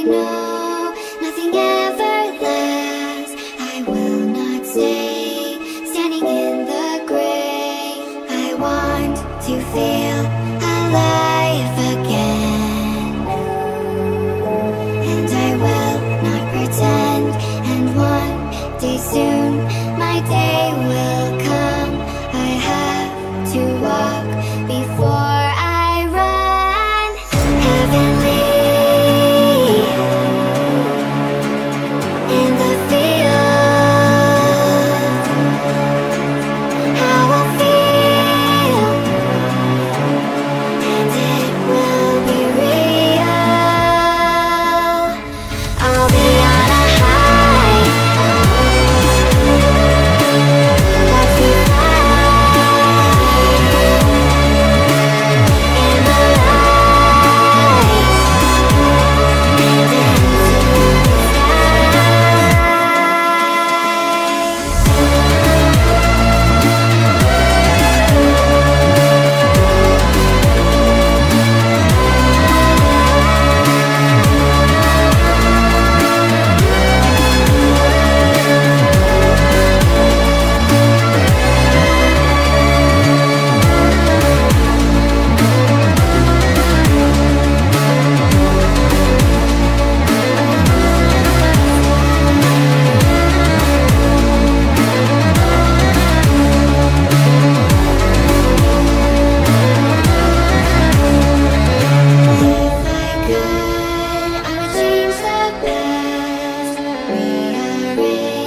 I know nothing ever lasts. I will not stay standing in the gray. I want to feel alive again. And I will not pretend. And one day soon, my day will come. free.